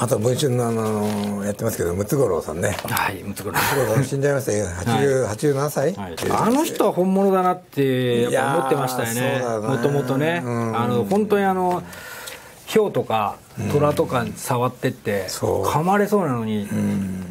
あと文春のあのやってますけどムツゴロウさんね。はいムツゴロウムツゴロウさん死んじゃいましたよ。80、はい、87歳、はい、あの人は本物だなってやっぱ思ってましたよね。もともとね、うん、あの本当にあのヒとか虎とか触ってって、噛まれそうなのに、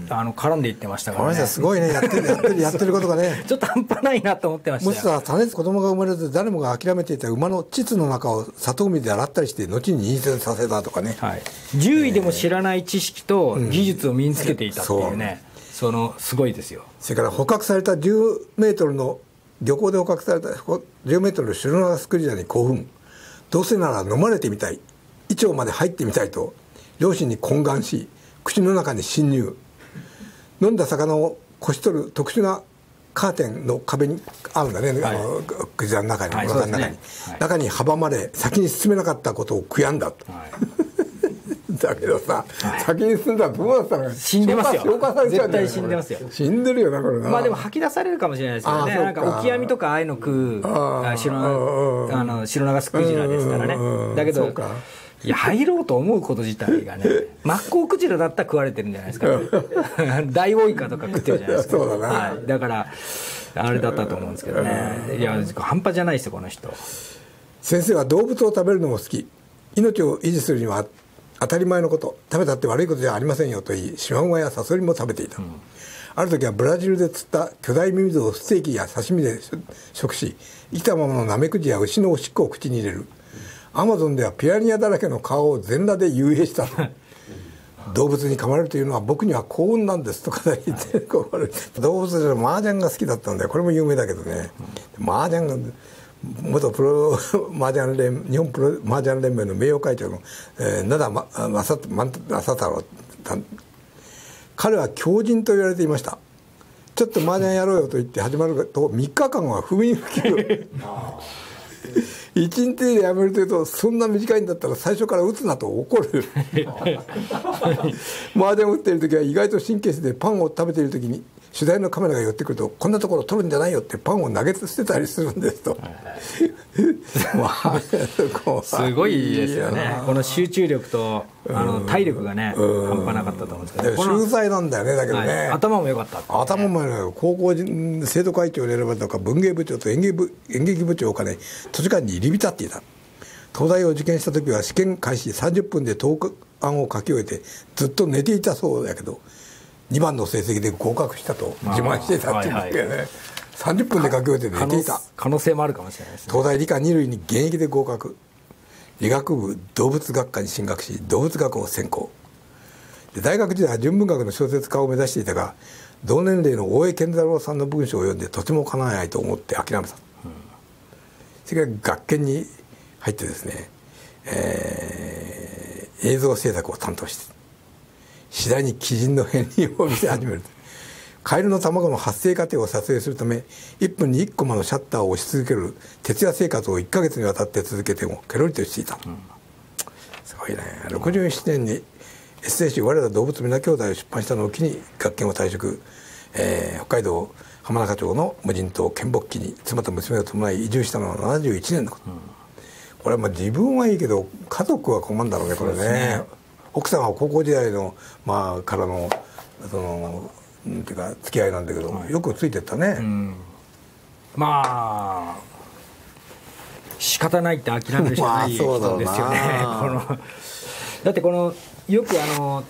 あの絡んでいってましたからね。すごいね。やってるやってるやってることがね。ちょっと半端ないなと思ってました。もしさ種子供が生まれず誰もが諦めていた馬の膣の中を砂糖水で洗ったりして後に妊娠させたとかね、はい、獣医でも知らない知識と技術を身につけていたっていうね、そのすごいですよ。それから捕獲された10メートルの漁港で捕獲された10メートルのシュルナガスクジラに興奮。どうせなら飲まれてみたい胃腸まで入ってみたいと両親に懇願し口の中に侵入。飲んだ魚をこし取る特殊なカーテンの壁にあるんだね、はい、あのクジラの中に、はい、お腹の中に、ねはい、中に阻まれ先に進めなかったことを悔やんだと、だけどさ、先に進んだらどうなったの死んでますよ。消化されちゃう絶対死んでますよ。死んでるよなこれな。まあでも吐き出されるかもしれないですけどねなんかオキアミとかああいうの食う白あの白長スクジラですからね。だけどいや入ろうと思うこと自体がねマッコウクジラだったら食われてるんじゃないですか、ダイオウイカとか食ってるじゃないですか。そうだな、はい、だからあれだったと思うんですけどね。いや半端じゃないですよこの人。先生は動物を食べるのも好き。命を維持するには当たり前のこと。食べたって悪いことじゃありませんよと言いシマウマやサソリも食べていた、うん、ある時はブラジルで釣った巨大ミミズをステーキや刺身で食し生きたままのナメクジや牛のおしっこを口に入れるアマゾンではピラニアだらけの顔を全裸で遊泳した。動物に噛まれるというのは僕には幸運なんですとか言って、はい、動物で麻雀が好きだったんでこれも有名だけどね。麻雀が元プロ麻雀連日本プロ麻雀連盟の名誉会長の、えー、灘正太郎彼は狂人と言われていました。ちょっと麻雀やろうよと言って始まると3日間は不眠不休1日でやめるというとそんな短いんだったら最初から打つなと怒る。麻雀打ってる時は意外と神経質でパンを食べている時に取材のカメラが寄ってくるとこんなところ撮るんじゃないよってパンを投げ捨てたりするんですと、すごいですよね。この集中力とあの体力がね、半端なかったと思うんですけど。秀才なんだよねだけどね、はい、頭も良かった、ね、頭も良高校生徒会長に選ばれたか文芸部長と演芸部演劇部長を兼ね図書館に入り浸っていた。東大を受験した時は試験開始30分で答案を書き終えてずっと寝ていたそうだけど2番の成績で合格したと自慢してたっていうんですけどね、はいはい、30分で書き終えて寝ていた。可能性もあるかもしれないです、ね、東大理科二類に現役で合格。理学部動物学科に進学し動物学を専攻。で大学時代は純文学の小説家を目指していたが同年齢の大江健太郎さんの文章を読んでとてもかなわないと思って諦めた、うん、それから学研に入ってですね、えー、映像制作を担当して次第に鬼人の片鱗を見せ始める。カエルの卵の発生過程を撮影するため1分に1コマのシャッターを押し続ける徹夜生活を1か月にわたって続けてもケロリとしていた、うん、すごいね。67年にエッセイ集「我ら動物皆兄弟」を出版したのを機に学研を退職、えー、北海道浜中町の無人島県北期に妻と娘を伴い移住したのは71年のこと、うん、これはまあ自分はいいけど家族は困るんだろうねこれね奥さんは高校時代の、まあ、からのそのなんていうか付き合いなんだけど、はい、よくついてったね、うん、まあ仕方ないって諦めるしかない人ですよね、このだってこのよくあの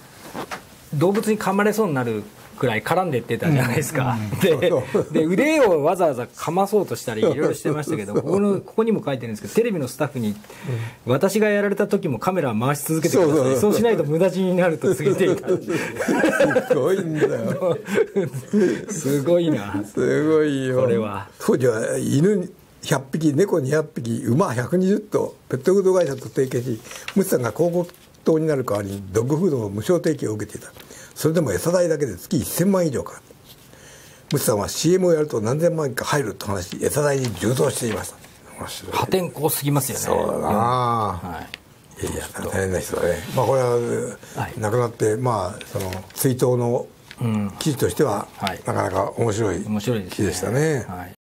動物に噛まれそうになるくらい絡んでってたじゃないですか、でで腕をわざわざかまそうとしたりいろいろしてましたけどここのここにも書いてるんですけどテレビのスタッフに、私がやられた時もカメラ回し続けてください。そうしないと無駄死になると告げていた。すごいんだよ。すごいな。すごいよ。これは。当時は犬100匹猫200匹馬120頭ペットフード会社と提携しムツさんが広告塔になる代わりにドッグフードの無償提供を受けていたそれでも餌代だけで月1000万以上かかる。ムチさんは CM をやると何千万か入ると話し餌代に充当していました。破天荒すぎますよね。そうだな、はい、いやいや大変な人だね。まあこれは、亡くなってまあその追悼の記事としては、なかなか面白い記事でしたね、はい